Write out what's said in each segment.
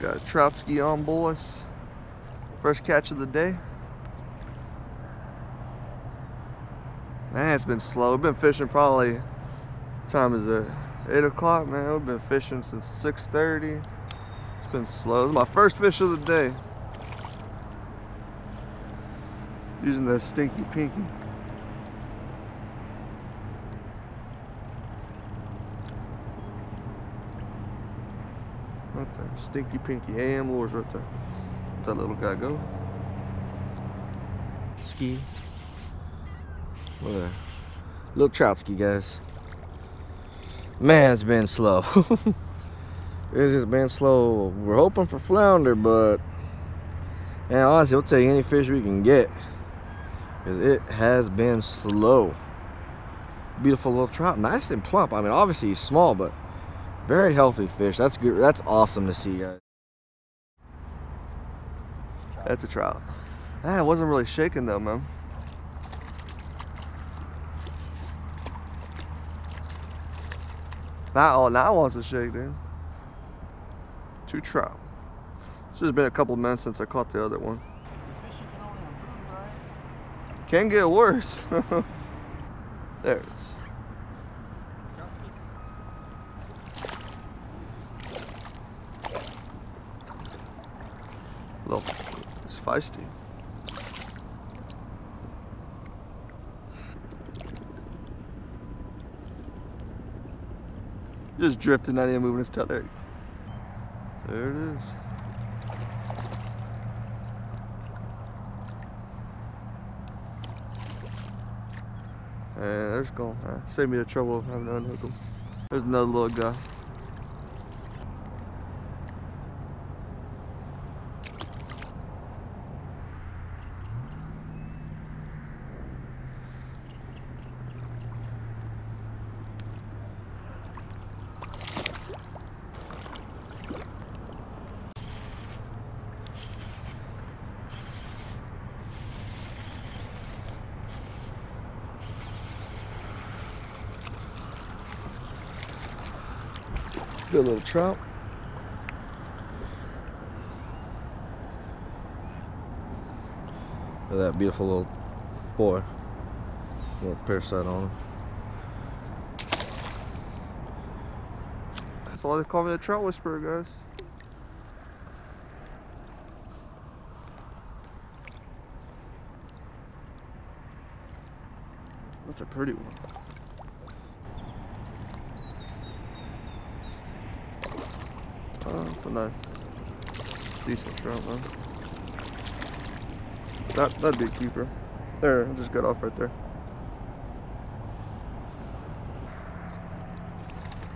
Got a trout ski on, boys. First catch of the day. Man, it's been slow. We've been fishing probably, time is it? 8 o'clock, man. We've been fishing since 6.30. It's been slow. This is my first fish of the day. Using the stinky pinky. Right there. Stinky Pinky AM lures right there. Let that little guy go. Ski. What a little trout ski, guys. Man, it's been slow. it's just been slow. We're hoping for flounder, but and honestly, we'll take any fish we can get. Because it has been slow. Beautiful little trout. Nice and plump. I mean, obviously he's small, but very healthy fish. That's good. That's awesome to see, guys. That's a trout. It wasn't really shaking though, man. Oh, now it wants to shake, dude. Two trout. It's just been a couple minutes since I caught the other one. Can get worse. there it is. Little, feisty. Just drifting, not even moving his tail. There, there it is. And there's. Uh, save me the trouble of having to unhook him. There's another little guy. Good little trout. Look at that beautiful little boy. Little parasite on him. That's why they call me the trout whisperer, guys. That's a pretty one. Oh, that's a nice, decent trout, man. That, that'd be a keeper. There, just got off right there.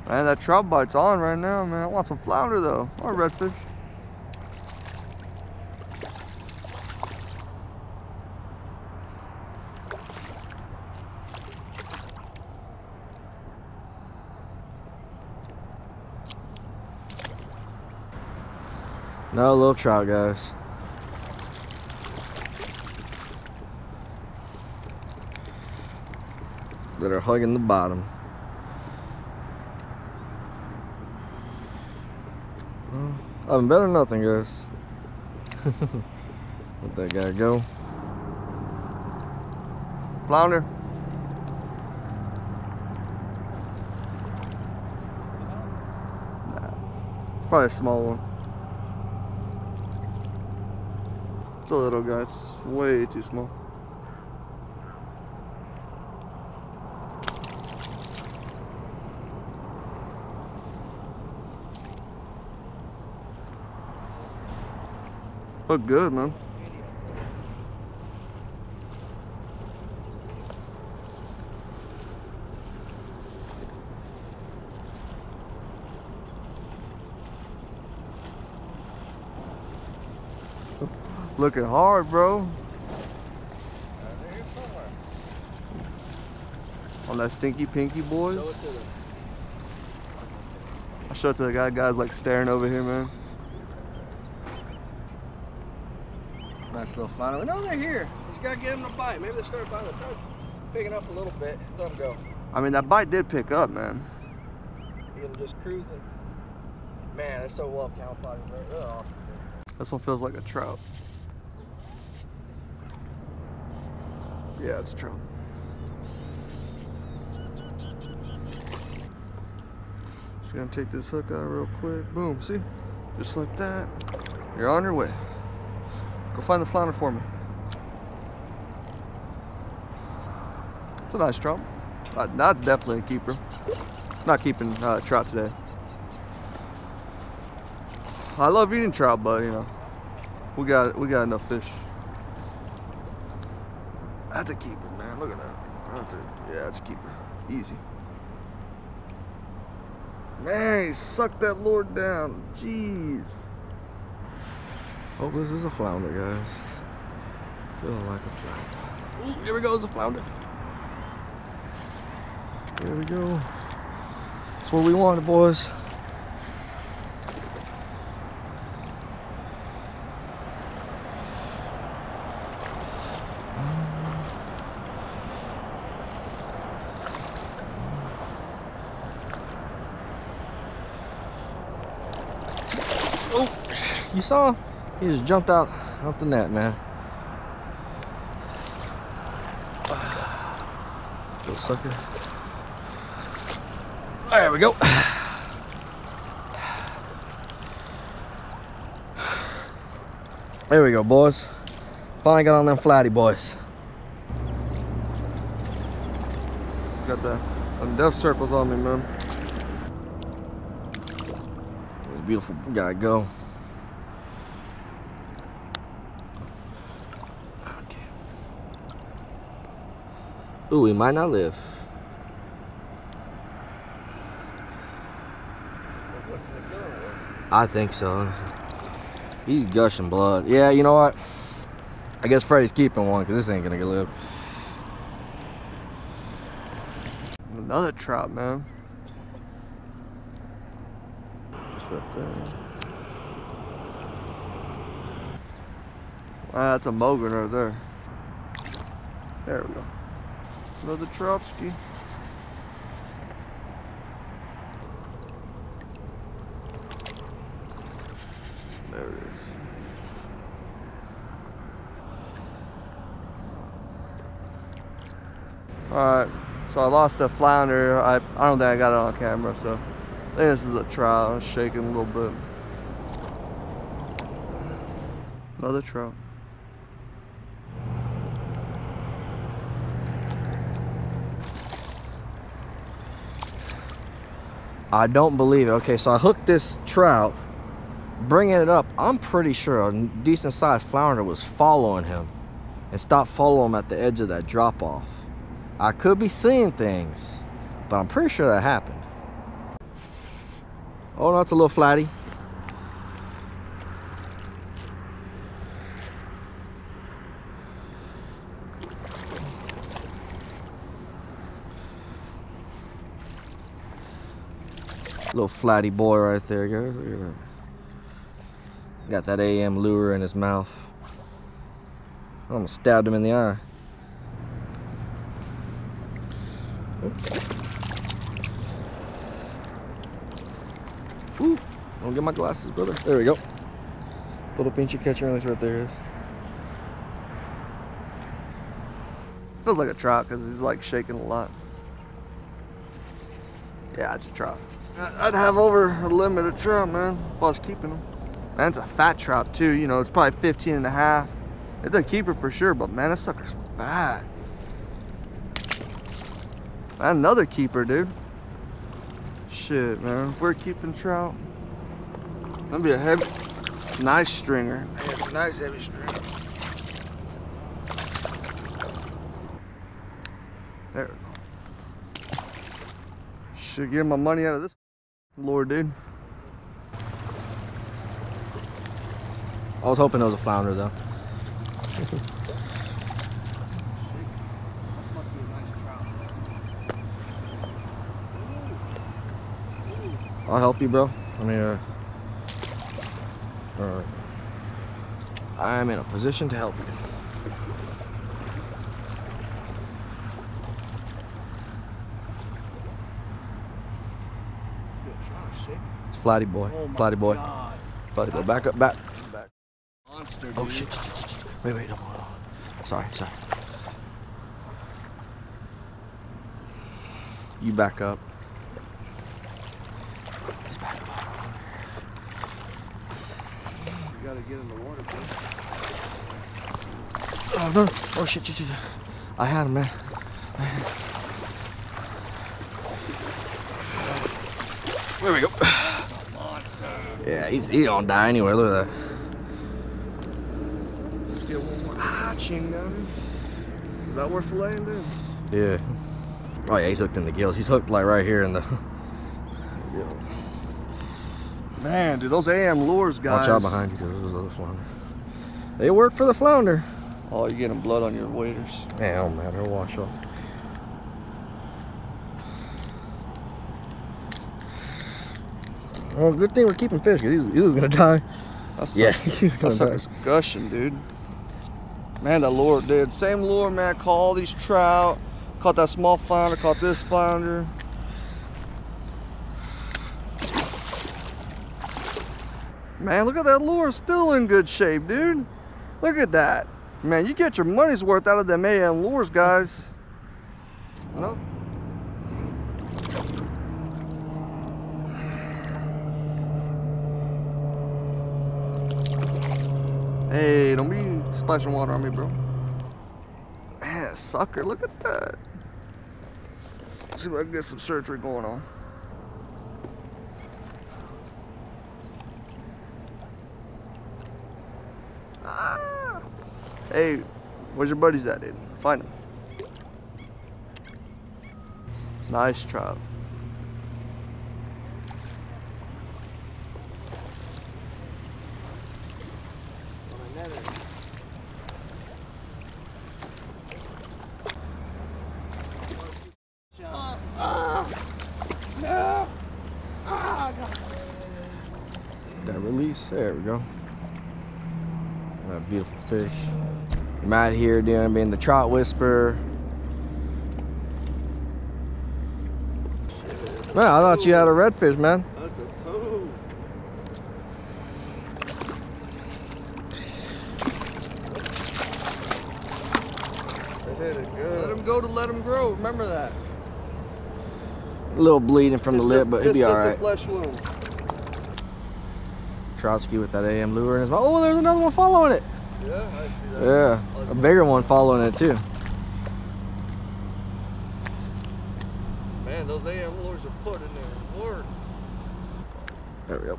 Man, that trout bite's on right now, man. I want some flounder though, or redfish. No little trout, guys. That are hugging the bottom. Well, I'm better than nothing, guys. Let that guy go. Flounder. Probably a small one. A little. It's way too small. Look good, man. Looking hard, bro. On that stinky pinky, boys. I show it to the guy. Guy's like staring over here, man. Nice little final. No, they're here. Just gotta get them to bite. Maybe they start biting the tongue, picking up a little bit. Let them go. I mean, that bite did pick up, man. Them just cruising. Man, they're so well camouflaged. They're, they're. This one feels like a trout. Yeah, it's a trout. Just gonna take this hook out real quick. Boom, see? Just like that. You're on your way. Go find the flounder for me. It's a nice trout. Uh, that's definitely a keeper. Not keeping uh, trout today. I love eating trout, but you know, we got we got enough fish. That's a keeper, man. Look at that. That's a, yeah, that's a keeper. Easy. Man, he sucked that lord down. Jeez. Oh, this is a flounder, guys. Feeling like a flounder. Ooh, here we go, it's a flounder. There we go. That's what we wanted, boys. Oh, you saw? He just jumped out out the net, man. Little sucker. There we go. There we go, boys. Finally got on them flatty boys. Got the them death circles on me, man. This beautiful guy go. Okay. Ooh, he might not live. I think so. He's gushing blood. Yeah, you know what? I guess Freddy's keeping one because this ain't gonna get live. Another trout, man. Just Ah, that's a Mogan right there. There we go. Another Troutski. There it is. Alright, so I lost a flounder. I, I don't think I got it on camera, so this is a trout. Shaking a little bit. Another trout. I don't believe it. Okay, so I hooked this trout, bringing it up. I'm pretty sure a decent sized flounder was following him and stopped following him at the edge of that drop off. I could be seeing things, but I'm pretty sure that happened. Oh it's a little flatty. Little flatty boy right there, guys. Got that AM lure in his mouth. Almost stabbed him in the eye. Ooh, don't get my glasses, brother. There we go. Little pinchy catcher release right there. Feels like a trout because he's like shaking a lot. Yeah, it's a trout. I'd have over a limit of trout, man, if I was keeping them. That's a fat trout too. You know, it's probably 15 and a half. It's a keeper for sure, but man, that sucker's fat. Another keeper, dude. Shit, man. If we're keeping trout, that'd be a heavy, nice stringer. Yeah, nice heavy stringer. There we go. Should get my money out of this lure, dude. I was hoping it was a flounder though. I'll help you, bro. I mean, uh, uh, I'm in a position to help you. It's flatty boy. Oh flatty boy. God. Flatty boy. Back up, back. Back. Monster, Oh dude. shit. Wait, wait, no, no, no. Sorry, sorry. You back up. Just back up. You gotta get in the water, bro. Oh no! Oh shit, shit, shit. shit. I had him, man. There we go. Yeah, he's he gonna die anyway. Look at that. Let's get one more. Ah, ching down here. Is that worth filleting, dude? Yeah. Oh yeah, he's hooked in the gills. He's hooked like right here in the. Man, dude, those AM lures, guys. Watch out behind you, because those are flounder. They work for the flounder. Oh, you're getting blood on your waders. Man, don't matter. Wash off. Well, good thing we're keeping fish, because he, he was gonna die. That's Yeah, he was That's some die. discussion, dude. Man, that lure, dude. Same lure, man. Caught all these trout. Caught that small flounder. Caught this flounder. Man, look at that lure. Still in good shape, dude. Look at that. Man, you get your money's worth out of them AM lures, guys. No? Hey, don't be splashing water on me, bro. Man, sucker, look at that. see if I can get some surgery going on. Ah. Hey, where's your buddies at, dude? Find them. Nice trout. That release. There we go. That beautiful fish. Matt here doing being the trout whisperer. Man, I thought you had a redfish, man. That's a toad. Let him go to let him grow. Remember that. A little bleeding from the lip, just- but he'll it's be just all a flesh wound. Troutski with that AM lure in his mouth. Oh, there's another one following it. Yeah, I see that. Yeah, a bigger one following it too. Man, those AM lures are putting in work. There we go.